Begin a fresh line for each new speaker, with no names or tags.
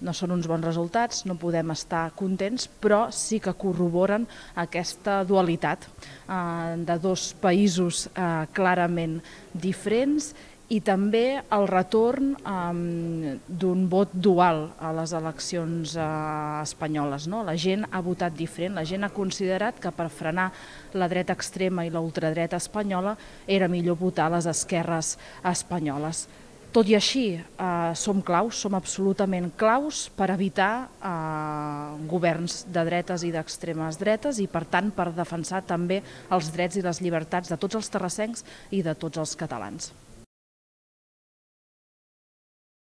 no són uns bons resultats, no podem estar contents, però sí que corroboren aquesta dualitat eh, de dos països eh, clarament diferents i també el retorn um, d'un vot dual a les eleccions uh, espanyoles. No? La gent ha votat diferent, la gent ha considerat que per frenar la dreta extrema i la ultradreta espanyola era millor votar les esquerres espanyoles. Tot i així, eh, som claus, som absolutament claus per evitar eh, governs de dretes i d'extremes dretes i, per tant, per defensar també els drets i les llibertats de tots els terrassencs i de tots els catalans.